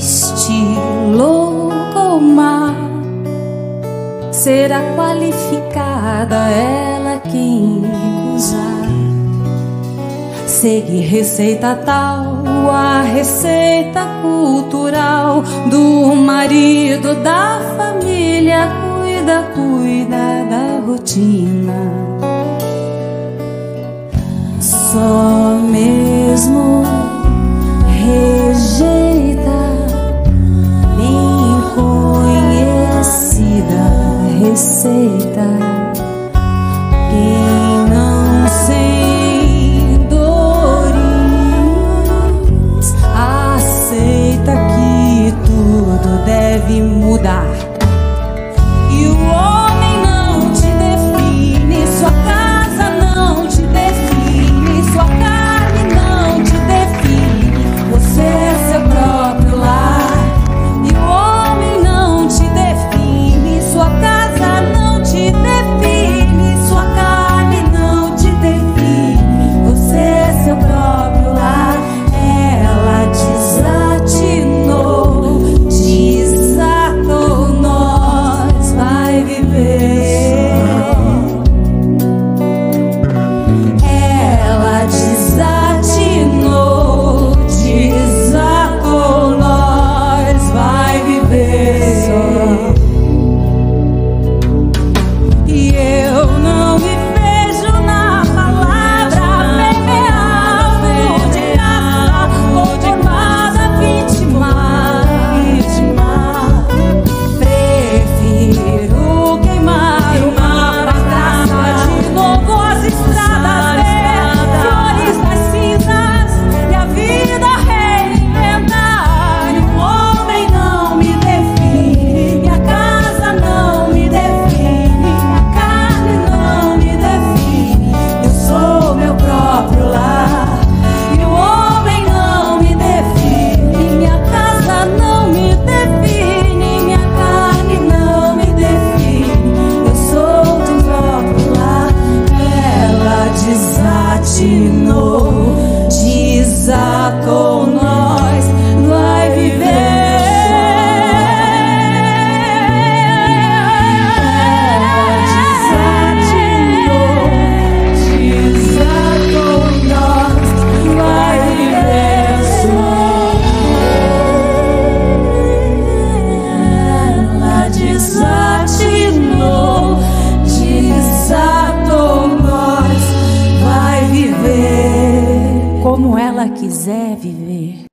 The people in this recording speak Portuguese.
triste, louca ou má, será qualificada ela quem recusar. Seguir receita tal, a receita cultural do marido da família, cuida, cuida da rotina. Só esperar. Jacob. como ela quiser viver.